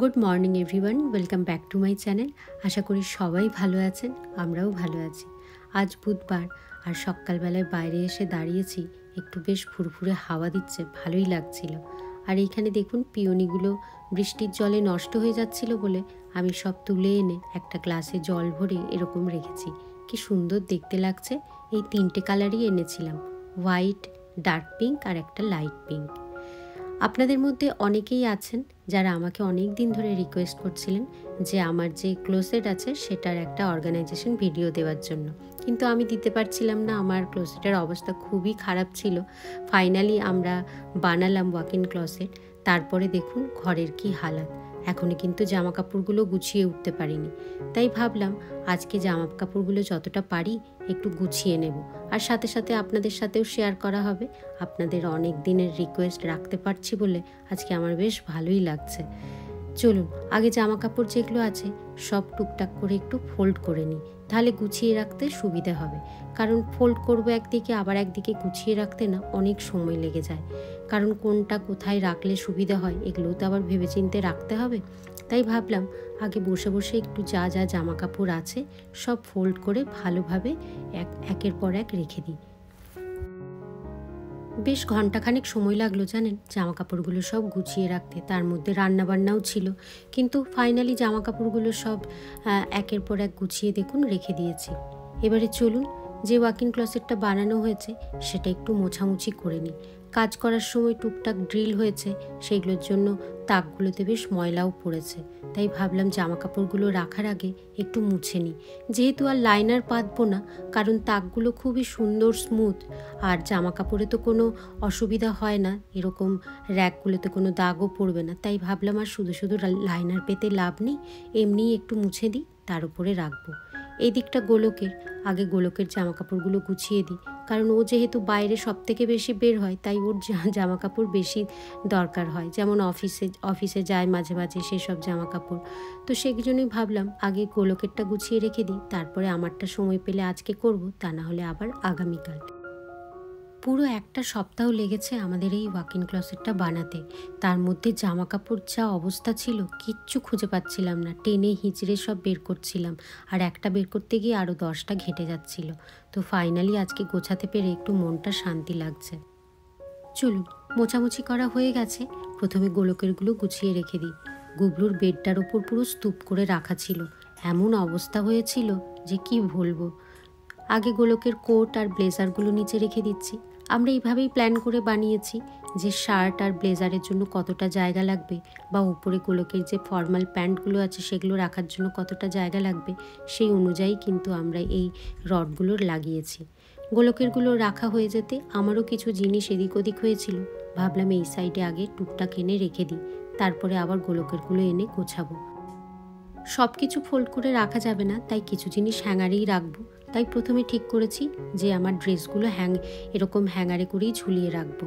Good morning everyone welcome back to my channel আশা করি সবাই ভালো আছেন, আমরাও ভালো আছি। আজ বুধবার, আর সকালবেলায় বাইরে এসে দাঁড়িয়েছি, একটু বেশ ফুরফুরে হাওয়া দিচ্ছে, ভালোই লাগছিল। আর এইখানে দেখুন, পিওনিগুলো বৃষ্টির জলে নষ্ট হয়ে যাচ্ছিল বলে আমি সব তুলে এনে একটা গ্লাসে জল ভরে এরকম রেখেছি। কি সুন্দর দেখতে লাগছে। এই তিনটে কালারই এনেছিলাম, হোয়াইট, ডার্ক পিঙ্ক আর একটা লাইট পিঙ্ক। আপনাদের মধ্যে অনেকেই আছেন যারা আমাকে অনেক দিন ধরে রিকোয়েস্ট করছিলেন যে আমার যে ক্লোসেট আছে সেটার একটা অর্গানাইজেশন ভিডিও দেওয়ার জন্য। কিন্তু আমি দিতে পারছিলাম না, আমার ক্লোসেটের অবস্থা খুবই খারাপ ছিল। ফাইনালি আমরা বানালাম ওয়াক ইন ক্লোসেট তারপরে দেখুন ঘরের কি হালাত। এখনও কিন্তু জামা কাপড়গুলো গুছিয়ে উঠতে পারিনি। তাই ভাবলাম, আজকে জামা কাপড়গুলো যতটা পারি একটু গুছিয়ে নেব। আর সাথে সাথে আপনাদের সাথেও শেয়ার করা হবে। আপনাদের অনেক দিনের রিকোয়েস্ট রাখতে পারছি বলে আজকে আমার বেশ ভালোই লাগছে। চলুন, আগে জামা কাপড় যেগুলো আছে সব টুকটাক করে একটু ফোল্ড করে নিই। তাহলে গুছিয়ে রাখতে সুবিধে হবে। কারণ ফোল্ড করব একদিকে, আবার একদিকে গুছিয়ে রাখতে না অনেক সময় লেগে যায়। কারণ কোনটা কোথায় রাখলে সুবিধা হয়, এগুলো তো আবার ভেবেচিন্তে রাখতে হবে। তাই ভাবলাম, আগে বসে বসে একটু যা যা জামা কাপড় আছে, সব ফোল্ড করে ভালোভাবে এক, একের পর এক রেখে দিই। বেশ ঘন্টাখানেক সময় লাগল জানেন জামা কাপড়গুলো সব গুছিয়ে রাখতে। তার মধ্যে রান্নাবান্নাও ছিল। কিন্তু ফাইনালি জামা কাপড়গুলো সব একের পর এক গুছিয়ে দেখুন রেখে দিয়েছি। এবারে চলুন, যে ওয়াকিং ক্লসেটটা বানানো হয়েছে, সেটা একটু মোছামুছি করে নিই। কাজ করার সময় টুকটাক ড্রিল হয়েছে সেইগুলোর জন্য তাকগুলোতে বেশ ময়লাও পড়েছে। তাই ভাবলাম জামা কাপড়গুলো রাখার আগে একটু মুছে নিই। যেহেতু আর লাইনার পাতবো না, কারণ তাকগুলো খুবই সুন্দর স্মুথ আর জামা কাপড়ে তো কোনো অসুবিধা হয় না, এরকম র্যাকগুলোতে কোনো দাগও পড়বে না। তাই ভাবলাম আর শুধু শুধু লাইনার পেতে লাভ নেই, এমনিই একটু মুছে দিই, তার উপরে রাখব। এই দিকটা গোলকের, আগে গোলকের জামা কাপড়গুলো গুছিয়ে দিই কারণ ও যেহেতু বাইরে সব থেকে বেশি বের হয়, তাই ওর জামা কাপড় বেশি দরকার হয়। যেমন অফিসে অফিসে যায় মাঝে মাঝে সেসব জামা কাপড় তো সেই জন্যই ভাবলাম, আগে গোলকেরটা গুছিয়ে রেখে দিই, তারপরে আমারটা সময় পেলে আজকে করব, তা না হলে আবার আগামীকাল। পুরো একটা সপ্তাহ লেগেছে আমাদের এই ওয়াকিং ক্লসেটটা বানাতে। তার মধ্যে জামা কাপড় যা অবস্থা ছিল, কিচ্ছু খুঁজে পাচ্ছিলাম না। টেনে হিঁচড়ে সব বের করছিলাম। আর একটা বের করতে গিয়ে আরও দশটা ঘেটে যাচ্ছিল। তো ফাইনালি আজকে গোছাতে পেরে একটু মনটা শান্তি লাগছে। চলুন, মোছামুছি করা হয়ে গেছে। প্রথমে গোলকেরগুলো গুছিয়ে রেখে দিই। গুবলুর বেডটার ওপর পুরো স্তূপ করে রাখা ছিল। এমন অবস্থা হয়েছিল যে কি বলব। আগে গোলকের কোট আর ব্লেজারগুলো নিচে রেখে দিচ্ছি। আমরা এইভাবেই প্ল্যান করে বানিয়েছি যে শার্ট আর ব্লেজারের জন্য কতটা জায়গা লাগবে বা উপরে গোলকের যে ফর্মাল প্যান্টগুলো আছে সেগুলো রাখার জন্য কতটা জায়গা লাগবে সেই অনুযায়ী কিন্তু আমরা এই রডগুলো লাগিয়েছি। গোলকেরগুলো রাখা হয়ে যেতে আমারও কিছু জিনিস এদিক ওদিক হয়েছিল। ভাবলাম এই সাইডে আগে টুকটাক এনে রেখে দিই, তারপরে আবার গোলকেরগুলো এনে গোছাবো। সব কিছু ফোল্ড করে রাখা যাবে না, তাই কিছু জিনিস হ্যাঙ্গারেই রাখব। তাই প্রথমে ঠিক করেছি যে আমার ড্রেসগুলো হ্যাং, এরকম হ্যাঙ্গারে করেই ঝুলিয়ে রাখব।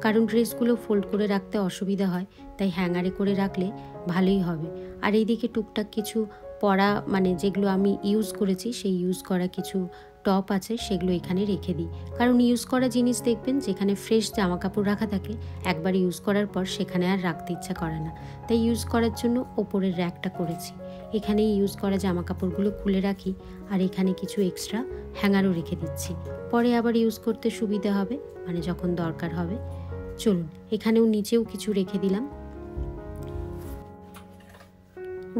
কারণ ড্রেসগুলো ফোল্ড করে রাখতে অসুবিধা হয়, তাই হ্যাঙ্গারে করে রাখলে ভালোই হবে। আর এইদিকে টুকটাক কিছু পরা মানে যেগুলো আমি ইউজ করেছি, সেই ইউজ করা কিছু টপ আছে, সেগুলো এখানে রেখে দিই। কারণ ইউজ করা জিনিস দেখবেন, যেখানে ফ্রেশ জামা কাপড় রাখা থাকে, একবার ইউজ করার পর সেখানে আর রাখতে ইচ্ছা করে না। তাই ইউজ করার জন্য ওপরের র্যাকটা করেছি। এখানেই ইউজ করা জামা কাপড়গুলো খুলে রাখি, আর এখানে কিছু এক্সট্রা হ্যাঙ্গারও রেখে দিচ্ছি। পরে আবার ইউজ করতে সুবিধা হবে মানে যখন দরকার হবে। চলুন, এখানেও নিচেও কিছু রেখে দিলাম।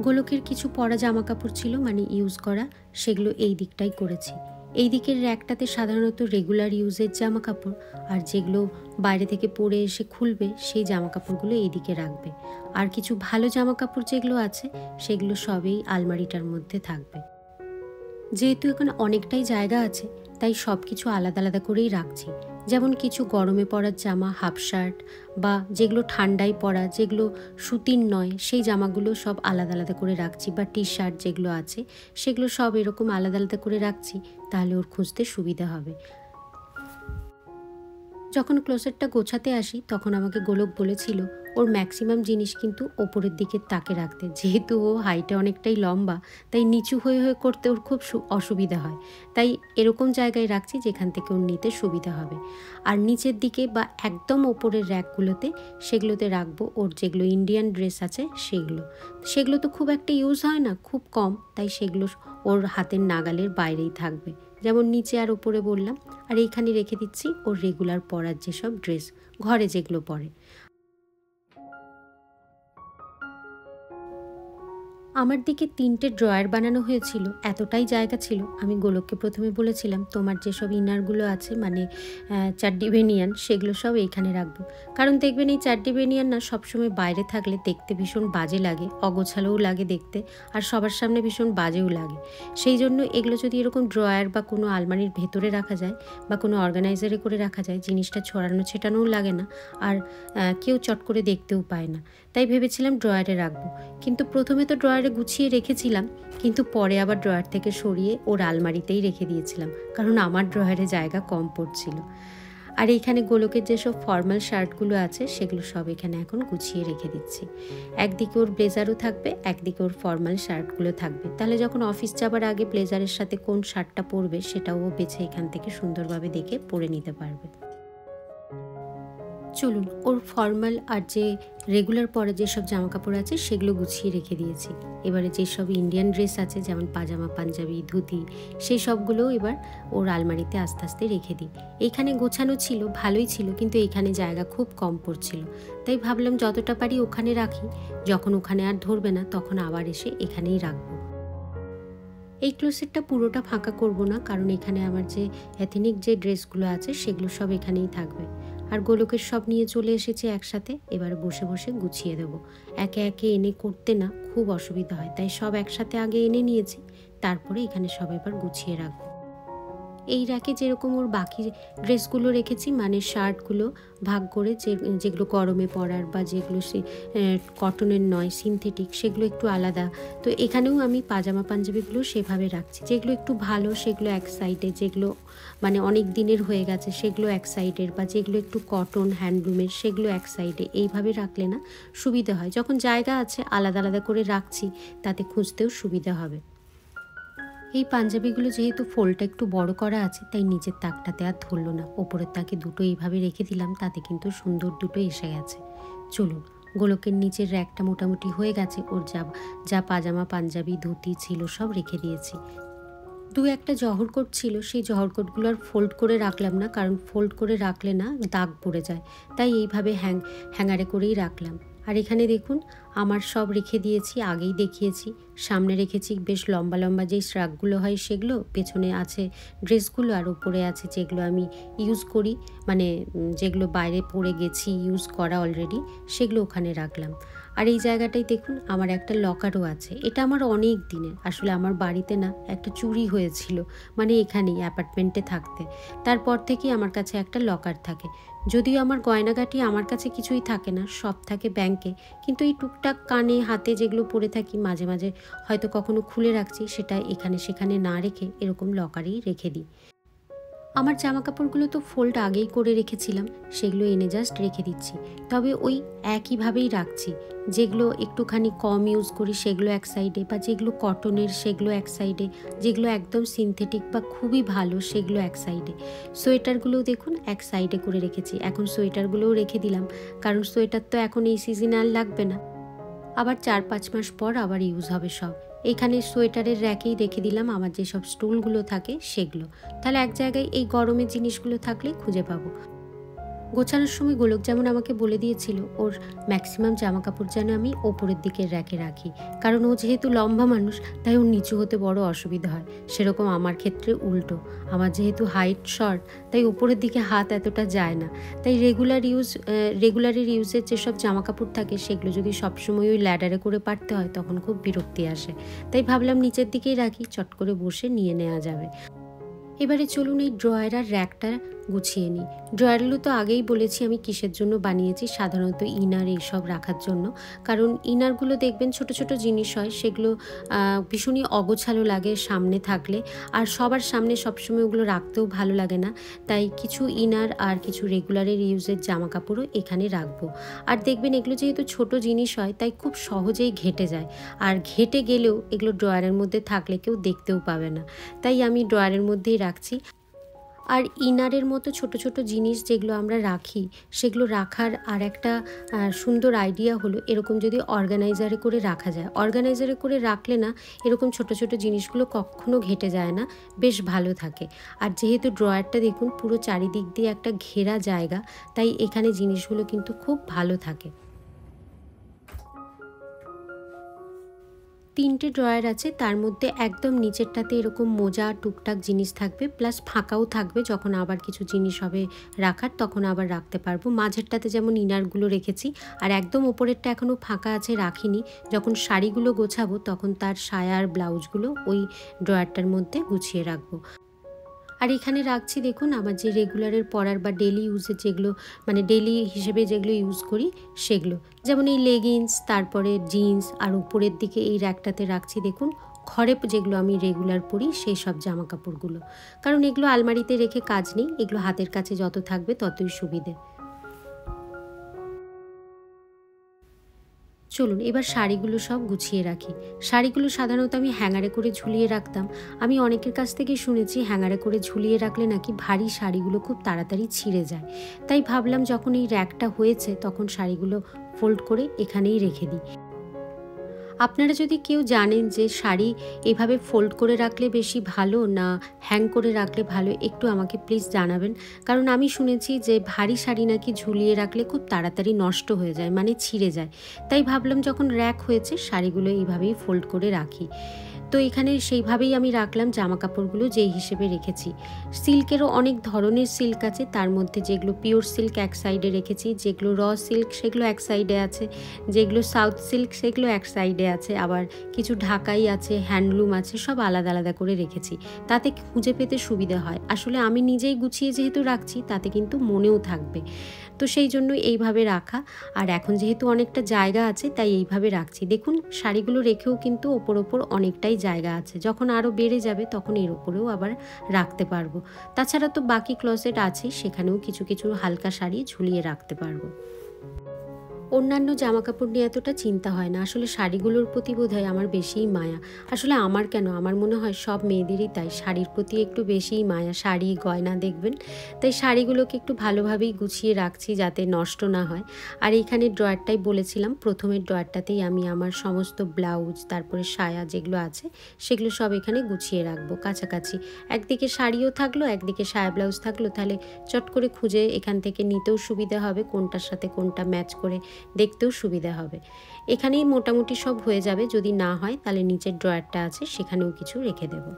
গোলকের কিছু পরা জামা কাপড় ছিল মানে ইউজ করা, সেগুলো এই দিকটাই করেছি। এই দিকের র্যাকটাতে সাধারণত রেগুলার ইউজের জামা কাপড় আর যেগুলো বাইরে থেকে পরে এসে খুলবে, সেই জামা কাপড়গুলো এই দিকে রাখবে। আর কিছু ভালো জামা কাপড় যেগুলো আছে, সেগুলো সবেই আলমারিটার মধ্যে থাকবে। যেহেতু এখানে অনেকটাই জায়গা আছে, তাই সব কিছু আলাদা আলাদা করেই রাখছি। যেমন কিছু গরমে পরার জামা, হাফ শার্ট বা যেগুলো ঠান্ডায় পরা, যেগুলো সুতির নয়, সেই জামাগুলো সব আলাদা আলাদা করে রাখছি বা টি শার্ট যেগুলো আছে, সেগুলো সব এরকম আলাদা আলাদা করে রাখছি, তাহলে ওর খুঁজতে সুবিধা হবে। যখন ক্লোসেটটা গোছাতে আসি, তখন আমাকে গোলক বলেছিল, ওর ম্যাক্সিমাম জিনিস কিন্তু ওপরের দিকে তাকে রাখতে। যেহেতু ও হাইটে অনেকটাই লম্বা, তাই নিচু হয়ে হয়ে করতে ওর খুব অসুবিধা হয়। তাই এরকম জায়গায় রাখছি যেখান থেকে ওর নিতে সুবিধা হবে। আর নিচের দিকে বা একদম ওপরের র্যাকগুলোতে সেগুলোতে রাখব ওর যেগুলো ইন্ডিয়ান ড্রেস আছে সেগুলো। সেগুলো তো খুব একটা ইউজ হয় না, খুব কম, তাই সেগুলো ওর হাতের নাগালের বাইরেই থাকবে। যেমন নিচে আর ওপরে বললাম, আর এইখানে রেখে দিচ্ছি ওর রেগুলার পরার যেসব ড্রেস ঘরে যেগুলো পরে। আমার দিকে তিনটে ড্রয়ার বানানো হয়েছিল, এতটাই জায়গা ছিল। আমি গোলককে প্রথমে বলেছিলাম, তোমার যেসব ইনারগুলো আছে মানে চারডি বেনিয়ান সেগুলো সব এইখানে রাখব। কারণ দেখবেন এই চারডি বেনিয়ান না সবসময় বাইরে থাকলে দেখতে ভীষণ বাজে লাগে, অগোছালোও লাগে দেখতে, আর সবার সামনে ভীষণ বাজেও লাগে। সেই জন্য এগুলো যদি এরকম ড্রয়ার বা কোনো আলমারির ভেতরে রাখা যায়, বা কোনো অর্গানাইজারে করে রাখা যায়, জিনিসটা ছড়ানো ছেটানোও লাগে না, আর কেউ চট করে দেখতেও পায় না। তাই ভেবেছিলাম ড্রয়ারে রাখব। কিন্তু প্রথমে তো ড্রয়ারে গুছিয়ে রেখেছিলাম, কিন্তু পরে আবার ড্রয়ার থেকে সরিয়ে ওর আলমারিতেই রেখে দিয়েছিলাম, কারণ আমার ড্রয়ারে জায়গা কম পড়ছিল। আর এইখানে গোলকের যেসব ফর্মাল শার্টগুলো আছে, সেগুলো সব এখানে এখন গুছিয়ে রেখে দিচ্ছি। একদিকে ওর ব্লেজারও থাকবে, একদিকে ওর ফর্মাল শার্টগুলো থাকবে। তাহলে যখন অফিস যাবার আগে ব্লেজারের সাথে কোন শার্টটা পরবে, সেটাও বেছে এখান থেকে সুন্দরভাবে দেখে পরে নিতে পারবে। চলুন, ওর ফর্মাল আর যে রেগুলার পরে যেসব জামা কাপড় আছে সেগুলো গুছিয়ে রেখে দিয়েছি। এবারে যেসব ইন্ডিয়ান ড্রেস আছে, যেমন পাজামা, পাঞ্জাবি, ধুতি, সেই সবগুলোও এবার ওর আলমারিতে আস্তে আস্তে রেখে দিই। এইখানে গোছানো ছিল, ভালোই ছিল, কিন্তু এখানে জায়গা খুব কম পড়ছিল। তাই ভাবলাম যতটা পারি ওখানে রাখি। যখন ওখানে আর ধরবে না, তখন আবার এসে এখানেই রাখব। এই ক্লোসেটটা পুরোটা ফাঁকা করব না, কারণ এখানে আমার যে অ্যাথেনিক যে ড্রেসগুলো আছে, সেগুলো সব এখানেই থাকবে। আর গোলকের সব নিয়ে চলে এসেছে একসাথে, এবার বসে বসে গুছিয়ে দেব। একে একে এনে করতে না খুব অসুবিধা হয়, তাই সব একসাথে আগে এনে নিয়েছি, তারপরে এখানে সব এবার গুছিয়ে রাখব। এই র্যাকে যেরকম ওর বাকি ড্রেসগুলো রেখেছি মানে শার্টগুলো ভাগ করে যে, যেগুলো গরমে পরার বা যেগুলো সে কটনের নয় সিনথেটিক সেগুলো একটু আলাদা। তো এখানেও আমি পাজামা পাঞ্জাবিগুলো সেভাবে রাখছি। যেগুলো একটু ভালো, সেগুলো এক সাইডে যেগুলো মানে অনেক দিনের হয়ে গেছে, সেগুলো এক সাইডের বা যেগুলো একটু কটন হ্যান্ডলুমের সেগুলো এক সাইডে এইভাবে রাখলে না সুবিধা হয়। যখন জায়গা আছে, আলাদা আলাদা করে রাখছি, তাতে খুঁজতেও সুবিধা হবে। এই পাঞ্জাবিগুলো যেহেতু ফোলটা একটু বড় করা আছে, তাই নিচের তাকটাতে আর ধরলো না। ওপরের তাকে দুটো এইভাবে রেখে দিলাম, তাতে কিন্তু সুন্দর দুটো এসে গেছে। চলুন, গোলকের নিচের র্যাকটা মোটামুটি হয়ে গেছে, ওর যা যা পাজামা, পাঞ্জাবি, ধুতি ছিল সব রেখে দিয়েছি। দু একটা জহরকোট ছিল, সেই জহরকোটগুলো আর ফোল্ড করে রাখলাম না, কারণ ফোল্ড করে রাখলে না দাগ পড়ে যায়, তাই এইভাবে হ্যাং হ্যাঙ্গারে করেই রাখলাম। আর এখানে দেখুন, আমার সব রেখে দিয়েছি, আগেই দেখিয়েছি। সামনে রেখেছি বেশ লম্বা লম্বা যেই শ্রাকগুলো হয় সেগুলো, পেছনে আছে ড্রেসগুলো আর উপরে আছে যেগুলো আমি ইউজ করি মানে যেগুলো বাইরে পড়ে গেছি, ইউজ করা অলরেডি, সেগুলো ওখানে রাখলাম। আর এই জায়গাটাই দেখুন, আমার একটা লকারও আছে। এটা আমার অনেক দিনের, আসলে আমার বাড়িতে না একটা চুরি হয়েছিল মানে এখানেই অ্যাপার্টমেন্টে থাকতে। তারপর থেকেই আমার কাছে একটা লকার থাকে যদিও আমার গয়নাগাটি আমার কাছে কিছুই থাকে না, সব থাকে ব্যাংকে। কিন্তু এই টুকটাক কানে হাতে যেগুলো পরে থাকি মাঝে মাঝে হয়তো কখনো খুলে রাখছি, সেটা এখানে সেখানে না রেখে এরকম লকারেই রেখে দিই। আমার জামা কাপড়গুলো তো ফোল্ড আগেই করে রেখেছিলাম, সেগুলো এনে জাস্ট রেখে দিচ্ছি। তবে ওই একইভাবেই রাখছি, যেগুলো একটুখানি কম ইউজ করি, সেগুলো এক সাইডে বা যেগুলো কটনের সেগুলো এক সাইডে যেগুলো একদম সিনথেটিক বা খুবই ভালো, সেগুলো এক সাইডে সোয়েটারগুলোও দেখুন, এক সাইডে করে রেখেছি, এখন সোয়েটারগুলোও রেখে দিলাম, কারণ সোয়েটার তো এখন এই সিজনে আর লাগবে না। আবার চার পাঁচ মাস পর আবার ইউজ হবে সব। এখানে সোয়েটারের র্যাকেই রেখে দিলাম। আমার যেসব স্টুলগুলো থাকে সেগুলো। তাহলে এক জায়গায় এই গরমের জিনিসগুলো থাকলে খুঁজে পাবো। গোছানোর সময় গোলক যেমন আমাকে বলে দিয়েছিল, ওর ম্যাক্সিমাম জামা কাপড় যেন আমি ওপরের দিকের র্যাকে রাখি। কারণ ও যেহেতু লম্বা মানুষ, তাই ওর নিচু হতে বড় অসুবিধা হয়। সেরকম আমার ক্ষেত্রে উল্টো। আমার যেহেতু হাইট শর্ট, তাই ওপরের দিকে হাত এতটা যায় না। তাই রেগুলার ইউজ রেগুলারের ইউজের যেসব জামা কাপড় থাকে, সেগুলো যদি সবসময় ওই ল্যাডারে করে পারতে হয়, তখন খুব বিরক্তি আসে। তাই ভাবলাম নিচের দিকেই রাখি, চট করে বসে নিয়ে নেওয়া যাবে। এবারে চলুন এই ড্রয়ার আর র্যাকটা গুছিয়ে নিই। ড্রয়ারগুলো তো আগেই বলেছি আমি কিসের জন্য বানিয়েছি, সাধারণত ইনার এইসব রাখার জন্য। কারণ ইনারগুলো দেখবেন ছোট ছোট জিনিস হয়, সেগুলো ভীষণই অগোছালো লাগে সামনে থাকলে। আর সবার সামনে সবসময় ওগুলো রাখতেও ভালো লাগে না। তাই কিছু ইনার আর কিছু রেগুলারের ইউজের জামা কাপড়ও এখানে রাখব। আর দেখবেন এগুলো যেহেতু ছোট জিনিস হয়, তাই খুব সহজেই ঘেটে যায়। আর ঘেটে গেলেও এগুলো ড্রয়ারের মধ্যে থাকলে কেউ দেখতেও পাবে না। তাই আমি ড্রয়ারের মধ্যেই রাখছি। আর ইনারের মতো ছোট ছোট জিনিস যেগুলো আমরা রাখি, সেগুলো রাখার আর একটা সুন্দর আইডিয়া হলো এরকম যদি অর্গানাইজারে করে রাখা যায়। অর্গানাইজারে করে রাখলে না, এরকম ছোট ছোট জিনিসগুলো কখনো ঘেটে যায় না, বেশ ভালো থাকে। আর যেহেতু ড্রয়ারটা দেখুন, পুরো চারিদিক দিয়ে একটা ঘেরা জায়গা, তাই এখানে জিনিসগুলো কিন্তু খুব ভালো থাকে। তিনটে ড্রয়ার আছে, তার মধ্যে একদম নিচেরটাতে এরকম মোজা, টুকটাক জিনিস থাকবে, প্লাস ফাঁকাও থাকবে, যখন আবার কিছু জিনিস হবে রাখার, তখন আবার রাখতে পারব। মাঝেরটাতে যেমন ইনারগুলো রেখেছি, আর একদম ওপরেরটা এখনও ফাঁকা আছে, রাখিনি। যখন শাড়িগুলো গোছাবো, তখন তার সায়ার ব্লাউজগুলো ওই ড্রয়ারটার মধ্যে গুছিয়ে রাখব। আর এখানে রাখছি, দেখুন, আমার যে রেগুলারের পরার বা ডেলি ইউজের যেগুলো মানে ডেলি হিসেবে যেগুলো ইউজ করি, সেগুলো। যেমন এই লেগিংস তারপরে জিন্স আর উপরের দিকে এই র্যাকটাতে রাখছি, দেখুন, ঘরে যেগুলো আমি রেগুলার পরি, সেই সব জামা কাপড়গুলো। কারণ এগুলো আলমারিতে রেখে কাজ নেই, এগুলো হাতের কাছে যত থাকবে ততই সুবিধে। চলুন, এবার শাড়িগুলো সব গুছিয়ে রাখি। শাড়িগুলো সাধারণত আমি হ্যাঙ্গারে করে ঝুলিয়ে রাখতাম। আমি অনেকের কাছ থেকে শুনেছি, হ্যাঙ্গারে করে ঝুলিয়ে রাখলে নাকি ভারী শাড়িগুলো খুব তাড়াতাড়ি ছিঁড়ে যায়। তাই ভাবলাম যখন এই র্যাকটা হয়েছে, তখন শাড়িগুলো ফোল্ড করে এখানেই রেখে দিই। আপনারা যদি কেউ জানেন যে শাড়ি এভাবে ফোল্ড করে রাখলে বেশি ভালো না হ্যাং করে রাখলে ভালো, একটু আমাকে প্লিজ জানাবেন। কারণ আমি শুনেছি যে ভারী শাড়ি নাকি ঝুলিয়ে রাখলে খুব তাড়াতাড়ি নষ্ট হয়ে যায় মানে ছিঁড়ে যায়। তাই ভাবলাম যখন র্যাক হয়েছে, শাড়িগুলো এইভাবেই ফোল্ড করে রাখি। তো এখানে সেইভাবেই আমি রাখলাম জামা কাপড়গুলো যেই হিসেবে রেখেছি। সিল্কেরও অনেক ধরনের সিল্ক আছে, তার মধ্যে যেগুলো পিওর সিল্ক এক সাইডে রেখেছি, যেগুলো র সিল্ক সেগুলো এক সাইডে আছে, যেগুলো সাউথ সিল্ক সেগুলো এক সাইডে আছে, আবার কিছু ঢাকাই আছে হ্যান্ডলুম আছে, সব আলাদা আলাদা করে রেখেছি। তাতে খুঁজে পেতে সুবিধা হয়। আসলে আমি নিজেই গুছিয়ে যেহেতু রাখছি, তাতে কিন্তু মনেও থাকবে। তো সেই জন্য এইভাবে রাখা। আর এখন যেহেতু অনেকটা জায়গা আছে, তাই এইভাবে রাখছি। দেখুন, শাড়িগুলো রেখেও কিন্তু ওপর ওপর অনেকটাই জায়গা আছে। যখন আরও বেড়ে যাবে, তখন এর ওপরেও আবার রাখতে পারব। তাছাড়া তো বাকি ক্লসেট আছে, সেখানেও কিছু কিছু হালকা শাড়ি ঝুলিয়ে রাখতে পারব। অন্যান্য জামা কাপড় নিয়ে এতটা চিন্তা হয় না। আসলে শাড়িগুলোর প্রতি বোধ হয় আমার বেশিই মায়া। আসলে আমার কেন? আমার মনে হয় সব মেয়েদেরই তাই। শাড়ির প্রতি একটু বেশিই মায়া। শাড়ি, গয়না দেখবেন? তাই শাড়িগুলোকে একটু ভালোভাবেই গুছিয়ে রাখছি যাতে নষ্ট না হয়। আর এইখানে ড্রয়ারটাই বলেছিলাম, প্রথমের ড্রয়ারটাতেই আমি আমার সমস্ত ব্লাউজ, তারপরে সায়া যেগুলো আছে, সেগুলো সব এখানে গুছিয়ে রাখব কাছাকাছি। একদিকে শাড়িও থাকল, একদিকে সায়া ব্লাউজ থাকল। তাহলে চট করে খুঁজে এখান থেকে নিতেও সুবিধা হবে কোনটার সাথে কোনটা ম্যাচ করে দেখতেও সুবিধা হবে। এখানেই মোটামুটি সব হয়ে যাবে। যদি না হয়, তাহলে নিচের ড্রয়ারটা আছে, সেখানেও কিছু রেখে দেবো।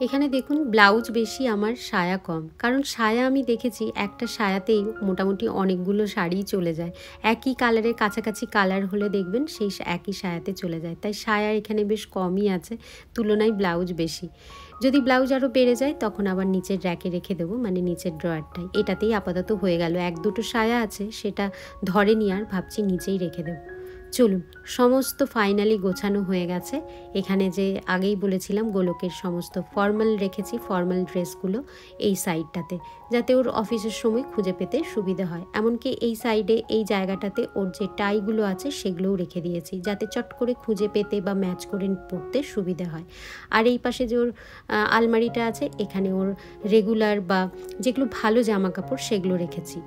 এখানে দেখুন, ব্লাউজ বেশি, আমার সায়া কম। কারণ সায়া আমি দেখেছি, একটা সায়াতেই মোটামুটি অনেকগুলো শাড়ি চলে যায়। একই কালারের কাছাকাছি কালার হলে দেখবেন, সেই একই সায়াতে চলে যায়। তাই সায়া এখানে বেশ কমই আছে, তুলনায় ব্লাউজ বেশি। যদি ব্লাউজ আরও বেড়ে যায়, তখন আবার নিচের র্যাকে রেখে দেবো মানে নিচের ড্রয়ারটাই। এটাতেই আপাতত হয়ে গেল। এক দুটো সায়া আছে, সেটা ধরে নিয়ে আর ভাবছি নিচেই রেখে দেবো। চলুন, সমস্ত ফাইনালি গোছানো হয়ে গেছে। এখানে যে আগেই বলেছিলাম, গোলকের সমস্ত ফর্মাল রেখেছি, ফর্মাল ড্রেসগুলো এই সাইডটাতে, যাতে ওর অফিসের সময় খুঁজে পেতে সুবিধা হয়। এমনকি এই সাইডে, এই জায়গাটাতে ওর যে টাইগুলো আছে, সেগুলোও রেখে দিয়েছি, যাতে চট করে খুঁজে পেতে বা ম্যাচ করে পড়তে সুবিধা হয়। আর এই পাশে যে ওর আলমারিটা আছে, এখানে ওর রেগুলার বা যেগুলো ভালো জামা কাপড় সেগুলো রেখেছি।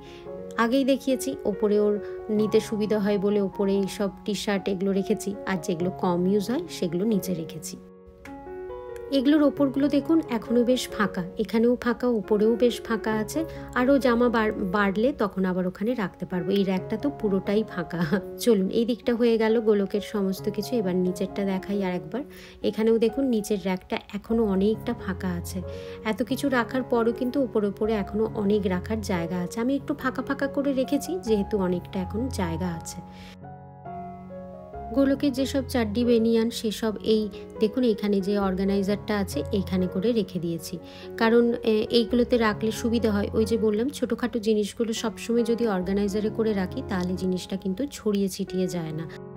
আগেই দেখিয়েছি, ওপরে ওর নিতে সুবিধা হয় বলে ওপরে এইসব টি শার্ট এগুলো রেখেছি, আর যেগুলো কম ইউজ হয় সেগুলো নিচে রেখেছি। এগুলোর ওপরগুলো দেখুন এখনও বেশ ফাঁকা। এখানেও ফাঁকা, উপরেও বেশ ফাঁকা আছে। আরও জামা বাড়লে তখন আবার ওখানে রাখতে পারব। এই র্যাকটা তো পুরোটাই ফাঁকা। চলুন, এই দিকটা হয়ে গেল গোলকের সমস্ত কিছু। এবার নিচেরটা দেখাই আর একবার এখানেও দেখুন, নিচের র্যাকটা এখনও অনেকটা ফাঁকা আছে। এত কিছু রাখার পরও কিন্তু উপরে ওপরে এখনও অনেক রাখার জায়গা আছে। আমি একটু ফাঁকা ফাঁকা করে রেখেছি, যেহেতু অনেকটা এখন জায়গা আছে। গোলকের যেসব চাড্ডি বেনিয়ান সেসব এই, দেখুন এখানে যে অর্গানাইজারটা আছে এইখানে করে রেখে দিয়েছি। কারণ এইগুলোতে রাখলে সুবিধা হয়। ওই যে বললাম, ছোটোখাটো জিনিসগুলো সবসময় যদি অর্গানাইজারে করে রাখি, তাহলে জিনিসটা কিন্তু ছড়িয়ে ছিটিয়ে যায় না।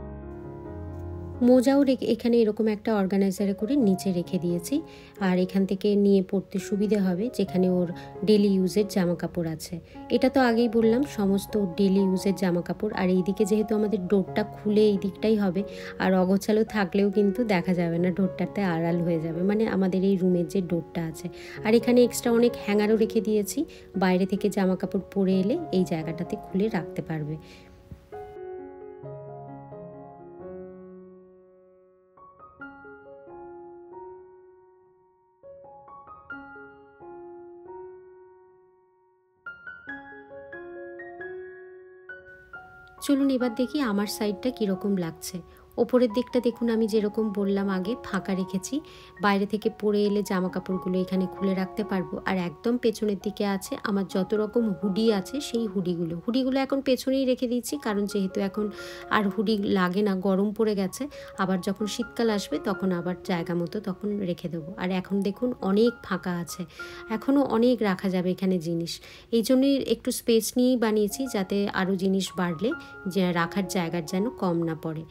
মোজাও রেখে এখানে এরকম একটা অর্গানাইজারে করে নিচে রেখে দিয়েছি। আর এখান থেকে নিয়ে পড়তে সুবিধে হবে, যেখানে ওর ডেলি ইউজের জামা কাপড় আছে। এটা তো আগেই বললাম, সমস্ত ডেলি ইউজের জামা কাপড় আর এইদিকে যেহেতু আমাদের ডোরটা খুলে এই দিকটাই হবে, আর অগোছালো থাকলেও কিন্তু দেখা যাবে না, ডোরটাতে আড়াল হয়ে যাবে। মানে আমাদের এই রুমের যে ডোরটা আছে। আর এখানে এক্সট্রা অনেক হ্যাঙ্গারও রেখে দিয়েছি। বাইরে থেকে জামা কাপড় পরে এলে এই জায়গাটাতে খুলে রাখতে পারবে। চলুন এবার দেখি আমার সাইডটা কীরকম লাগছে। ওপরের দিকটা দেখুন, আমি যেরকম বললাম আগে, ফাঁকা রেখেছি। বাইরে থেকে পরে এলে জামা কাপড়গুলো এখানে খুলে রাখতে পারব। আর একদম পেছনের দিকে আছে, আমার যত রকম হুডি আছে, সেই হুডিগুলো। হুডিগুলো এখন পেছনেই রেখে দিচ্ছি কারণ যেহেতু এখন আর হুডি লাগে না, গরম পড়ে গেছে, আবার যখন শীতকাল আসবে, তখন আবার জায়গা মতো তখন রেখে দেবো। আর এখন দেখুন, অনেক ফাঁকা আছে। এখনও অনেক রাখা যাবে এখানে জিনিস। এই জন্যই একটু স্পেস নিয়েই বানিয়েছি, যাতে আরও জিনিস বাড়লে, যে রাখার জায়গার যেন কম না পড়ে।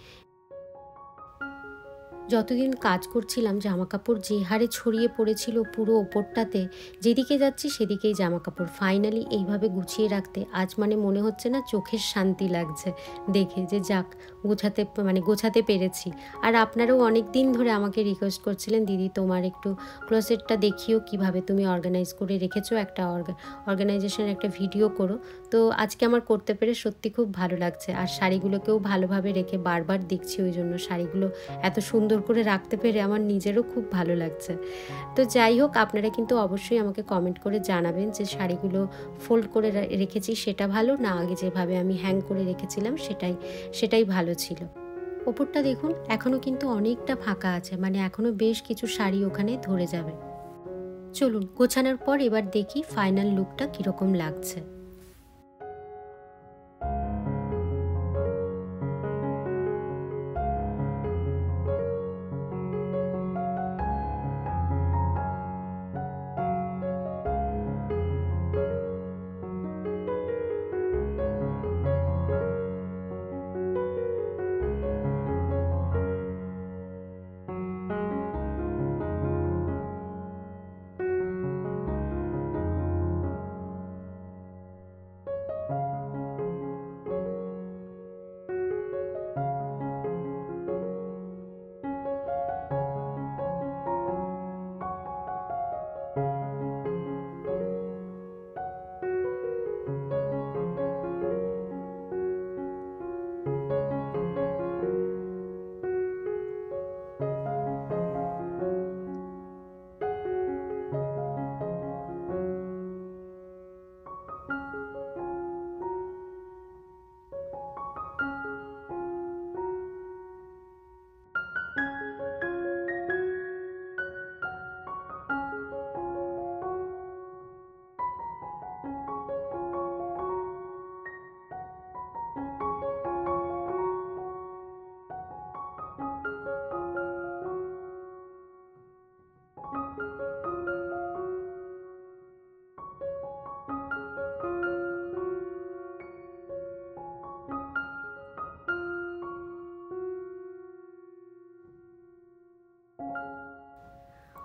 যতদিন কাজ করছিলাম জামা কাপড় যে হারে ছড়িয়ে পড়েছিল পুরো ওপরটাতে, যেদিকে যাচ্ছি সেদিকেই জামা কাপড় ফাইনালি এইভাবে গুছিয়ে রাখতে আজ মানে মনে হচ্ছে না চোখের শান্তি লাগছে দেখে যে যাক, গোছাতে মানে গোছাতে পেরেছি। আর আপনারাও অনেক দিন ধরে আমাকে রিকোয়েস্ট করছিলেন, দিদি, তোমার একটু ক্লোসেটটা দেখিও কীভাবে তুমি অর্গানাইজ করে রেখেছো একটা অর্গানাইজেশনের একটা ভিডিও করো। তো আজকে আমার করতে পেরে সত্যি খুব ভালো লাগছে। আর শাড়িগুলোকেও ভালোভাবে রেখে বারবার দেখছি, ওই জন্য শাড়িগুলো এত সুন্দর সুন্দর করে রাখতে পেরে আমার নিজেরও খুব ভালো লাগছে। তো যাই হোক, আপনারা কিন্তু অবশ্যই আমাকে কমেন্ট করে জানাবেন যে শাড়িগুলো ফোল্ড করে রেখেছি সেটা ভালো, না আগে যেভাবে আমি হ্যাং করে রেখেছিলাম সেটাই সেটাই ভালো ছিল। ওপরটা দেখুন এখনও কিন্তু অনেকটা ফাঁকা আছে মানে এখনও বেশ কিছু শাড়ি ওখানে ধরে যাবে। চলুন, গোছানোর পর এবার দেখি ফাইনাল লুকটা কীরকম লাগছে।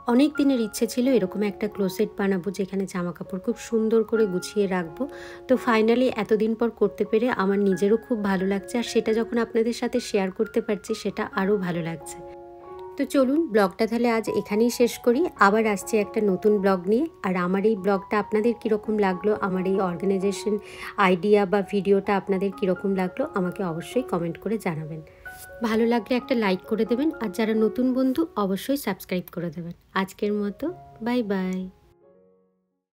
অনেক দিনের ইচ্ছে ছিল এরকম একটা ক্লোসেট বানাবো যেখানে জামা কাপড় খুব সুন্দর করে গুছিয়ে রাখব। তো ফাইনালি এতদিন পর করতে পেরে আমার নিজেরও খুব ভালো লাগছে আর সেটা যখন আপনাদের সাথে শেয়ার করতে পারছি সেটা আরও ভালো লাগছে। তো চলুন ব্লগটা তাহলে আজ এখানেই শেষ করি। আবার আসছি একটা নতুন ব্লগ নিয়ে। আর আমার এই ব্লগটা আপনাদের কীরকম লাগল, আমার এই অর্গানাইজেশন আইডিয়া বা ভিডিওটা আপনাদের কীরকম লাগল আমাকে অবশ্যই কমেন্ট করে জানাবেন। ভালো লাগলে একটা লাইক করে দেবেন আর যারা নতুন বন্ধু অবশ্যই সাবস্ক্রাইব করে দেবেন। আজকের মতো বাই বাই